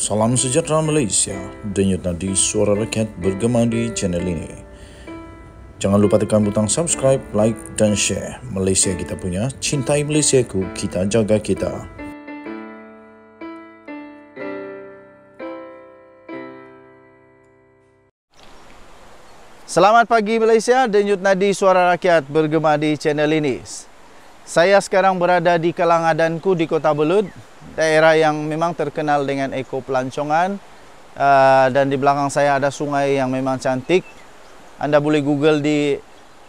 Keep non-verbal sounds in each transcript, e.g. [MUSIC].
Salam sejahtera Malaysia, denyut nadi suara rakyat bergema di channel ini. Jangan lupa tekan butang subscribe, like dan share. Malaysia kita punya, cintai Malaysia ku, kita jaga kita. Selamat pagi Malaysia, denyut nadi suara rakyat bergema di channel ini. Saya sekarang berada di Kalangadanku di Kota Belud, daerah yang memang terkenal dengan eko pelancongan uh, dan di belakang saya ada sungai yang memang cantik. Anda boleh Google di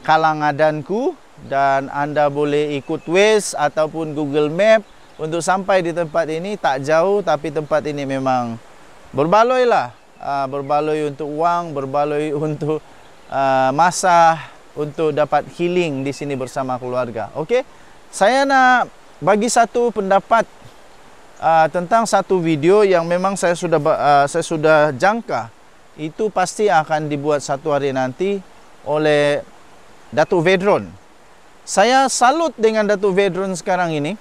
Kalangadanku dan anda boleh ikut Waze ataupun Google Map untuk sampai di tempat ini tak jauh tapi tempat ini memang berbaloi lah. Uh, berbaloi untuk wang, berbaloi [LAUGHS] untuk Uh, masa untuk dapat healing di sini bersama keluarga. Okey. Saya nak bagi satu pendapat uh, tentang satu video yang memang saya sudah uh, saya sudah jangka itu pasti akan dibuat satu hari nanti oleh Datuk Vedron. Saya salut dengan Datuk Vedron sekarang ini.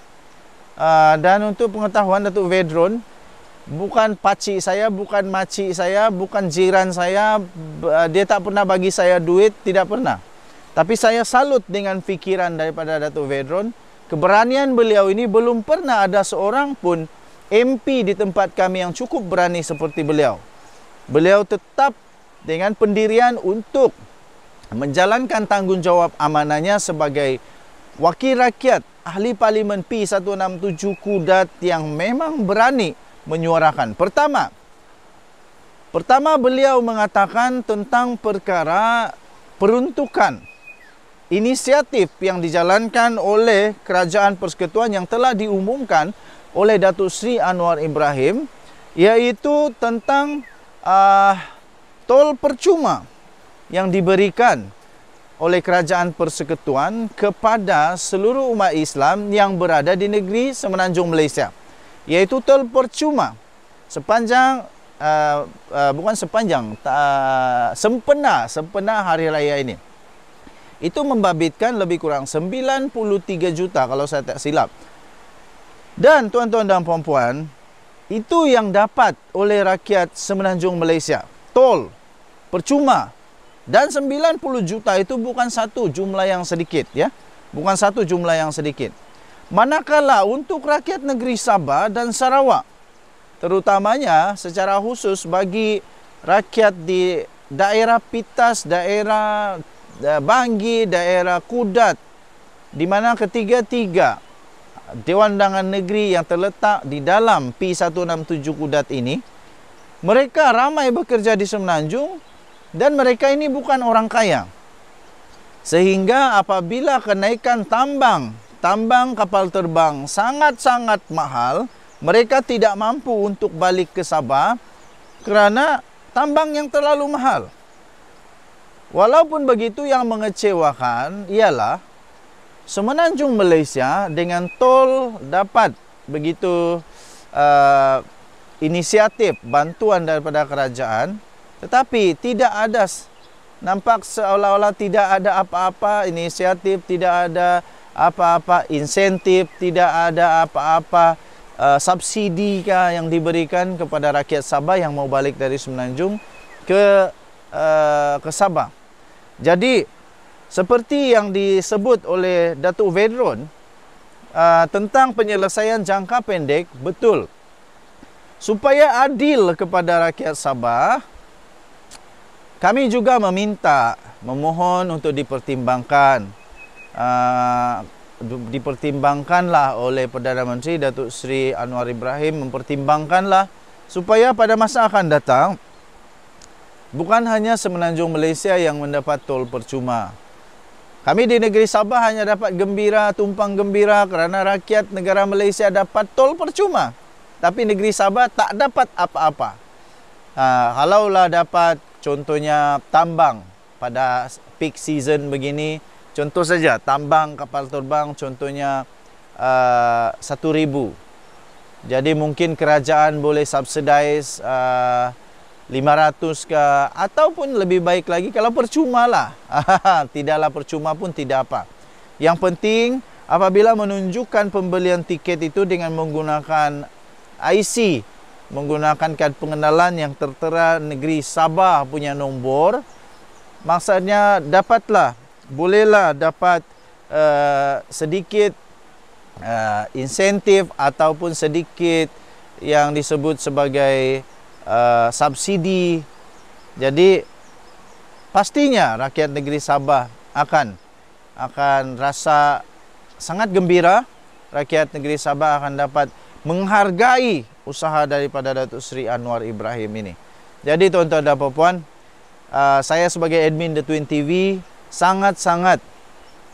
Uh, dan untuk pengetahuan Datuk Vedron, bukan pakcik saya, bukan makcik saya, bukan jiran saya, eh, dia tak pernah bagi saya duit, tidak pernah. Tapi saya salut dengan fikiran daripada Datuk Vedron. Keberanian beliau ini belum pernah ada seorang pun MP di tempat kami yang cukup berani seperti beliau. Beliau tetap dengan pendirian untuk menjalankan tanggungjawab amanahnya sebagai wakil rakyat ahli parlimen P167 Kudat yang memang berani menyuarakan. Pertama, pertama beliau mengatakan tentang perkara peruntukan inisiatif yang dijalankan oleh Kerajaan Persekutuan yang telah diumumkan oleh Datuk Sri Anwar Ibrahim iaitu tentang uh, tol percuma yang diberikan oleh Kerajaan Persekutuan kepada seluruh umat Islam yang berada di negeri Semenanjung Malaysia iaitu tol percuma. Sepanjang uh, uh, bukan sepanjang uh, sempena sempena hari raya ini itu membabitkan lebih kurang 93 juta kalau saya tak silap. Dan tuan-tuan dan puan-puan itu yang dapat oleh rakyat semenanjung Malaysia. Tol percuma. Dan 90 juta itu bukan satu jumlah yang sedikit ya. Bukan satu jumlah yang sedikit. Manakala untuk rakyat negeri Sabah dan Sarawak, terutamanya secara khusus bagi rakyat di daerah Pitas, daerah Banggi, daerah Kudat, di mana ketiga-tiga Dewan Undangan Negeri yang terletak di dalam P167 Kudat ini, mereka ramai bekerja di Semenanjung dan mereka ini bukan orang kaya. Sehingga apabila kenaikan tambang tambang kapal terbang sangat-sangat mahal, mereka tidak mampu untuk balik ke Sabah kerana tambang yang terlalu mahal. Walaupun begitu yang mengecewakan ialah semenanjung Malaysia dengan tol dapat begitu uh, inisiatif bantuan daripada kerajaan tetapi tidak ada nampak seolah-olah tidak ada apa-apa inisiatif tidak ada apa-apa insentif, tidak ada apa-apa uh, subsidi kah yang diberikan kepada rakyat Sabah yang mau balik dari Semenanjung ke uh, ke Sabah. Jadi seperti yang disebut oleh Datuk Vedron uh, tentang penyelesaian jangka pendek betul. Supaya adil kepada rakyat Sabah, kami juga meminta memohon untuk dipertimbangkan uh, dipertimbangkanlah oleh Perdana Menteri Datuk Seri Anwar Ibrahim mempertimbangkanlah supaya pada masa akan datang bukan hanya semenanjung Malaysia yang mendapat tol percuma. Kami di negeri Sabah hanya dapat gembira, tumpang gembira kerana rakyat negara Malaysia dapat tol percuma. Tapi negeri Sabah tak dapat apa-apa. Kalaulah dapat contohnya tambang pada peak season begini, Contoh saja tambang kapal terbang contohnya uh, satu uh, ribu. Jadi mungkin kerajaan boleh subsidize uh, 500 ke ataupun lebih baik lagi kalau percuma lah. [LAUGHS] Tidaklah percuma pun tidak apa. Yang penting apabila menunjukkan pembelian tiket itu dengan menggunakan IC menggunakan kad pengenalan yang tertera negeri Sabah punya nombor maksudnya dapatlah bolehlah dapat uh, sedikit uh, insentif ataupun sedikit yang disebut sebagai uh, subsidi jadi pastinya rakyat negeri Sabah akan akan rasa sangat gembira rakyat negeri Sabah akan dapat menghargai usaha daripada Datuk Seri Anwar Ibrahim ini. Jadi tuan-tuan dan puan uh, saya sebagai admin The Twin TV sangat-sangat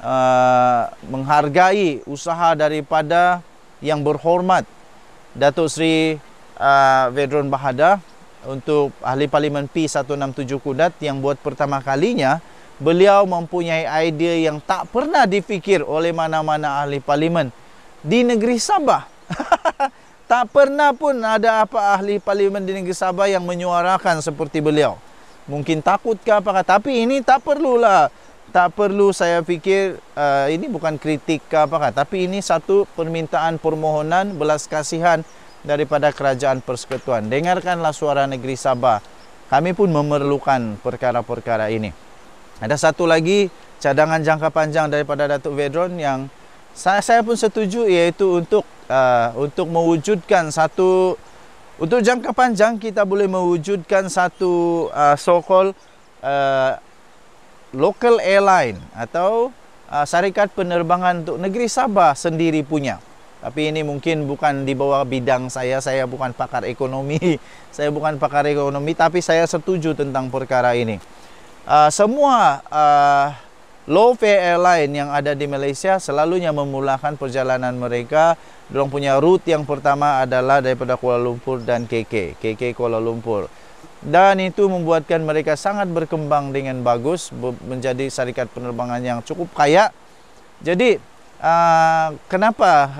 uh, menghargai usaha daripada yang berhormat Datuk Seri uh, Vedron Bahada untuk ahli parlimen P167 Kudat yang buat pertama kalinya beliau mempunyai idea yang tak pernah difikir oleh mana-mana ahli parlimen di negeri Sabah. [LAUGHS] Tak pernah pun ada apa ahli parlimen di negeri Sabah yang menyuarakan seperti beliau. Mungkin takut ke apakah. Tapi ini tak perlulah. Tak perlu saya fikir uh, ini bukan kritik ke apakah. Tapi ini satu permintaan permohonan belas kasihan daripada kerajaan persekutuan. Dengarkanlah suara negeri Sabah. Kami pun memerlukan perkara-perkara ini. Ada satu lagi cadangan jangka panjang daripada Datuk Vedron yang saya, saya pun setuju iaitu untuk uh, untuk mewujudkan satu untuk jangka panjang kita boleh mewujudkan satu uh, so called uh, local airline atau uh, syarikat penerbangan untuk negeri Sabah sendiri punya. Tapi ini mungkin bukan di bawah bidang saya. Saya bukan pakar ekonomi. [LAUGHS] Saya bukan pakar ekonomi tapi saya setuju tentang perkara ini. Uh, semua uh, low fare airline yang ada di Malaysia selalunya memulakan perjalanan mereka Diorang punya route yang pertama adalah daripada Kuala Lumpur dan KK KK Kuala Lumpur dan itu membuatkan mereka sangat berkembang dengan bagus menjadi syarikat penerbangan yang cukup kaya jadi uh, kenapa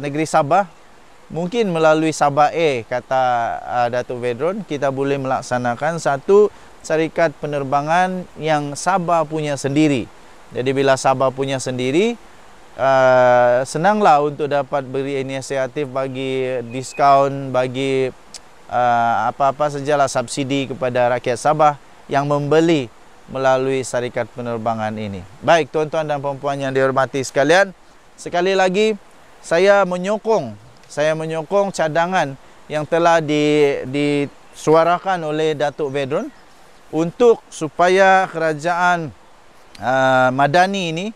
negeri Sabah mungkin melalui Sabah A kata uh, Datuk Vedron kita boleh melaksanakan satu syarikat penerbangan yang Sabah punya sendiri. Jadi bila Sabah punya sendiri, uh, senanglah untuk dapat beri inisiatif bagi diskaun, bagi uh, apa-apa sajalah subsidi kepada rakyat Sabah yang membeli melalui syarikat penerbangan ini. Baik tuan-tuan dan puan-puan yang dihormati sekalian, sekali lagi saya menyokong, saya menyokong cadangan yang telah di, disuarakan oleh Datuk Vedron untuk supaya kerajaan uh, Madani ini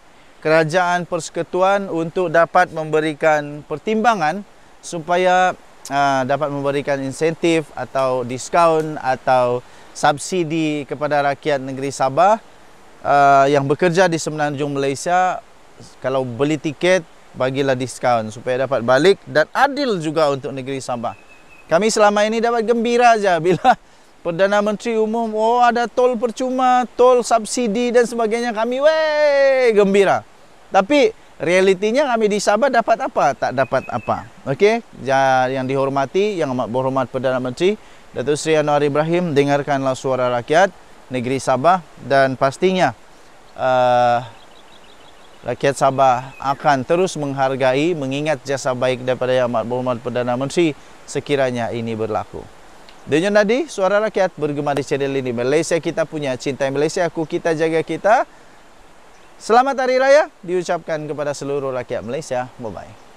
kerajaan persekutuan untuk dapat memberikan pertimbangan supaya uh, dapat memberikan insentif atau diskaun atau subsidi kepada rakyat negeri Sabah uh, yang bekerja di Semenanjung Malaysia. Kalau beli tiket bagilah diskaun supaya dapat balik dan adil juga untuk negeri Sabah. Kami selama ini dapat gembira saja bila [LAUGHS] Perdana Menteri umum, oh ada tol percuma, tol subsidi dan sebagainya. Kami weh gembira. Tapi realitinya kami di Sabah dapat apa? Tak dapat apa. Okey, yang dihormati, yang amat berhormat Perdana Menteri Datuk Seri Anwar Ibrahim, dengarkanlah suara rakyat negeri Sabah dan pastinya uh, rakyat Sabah akan terus menghargai, mengingat jasa baik daripada yang amat berhormat Perdana Menteri sekiranya ini berlaku. Denyut Nadi, suara rakyat bergema di channel ini. Malaysia kita punya, cinta Malaysia aku, kita jaga kita. Selamat Hari Raya diucapkan kepada seluruh rakyat Malaysia. Bye-bye.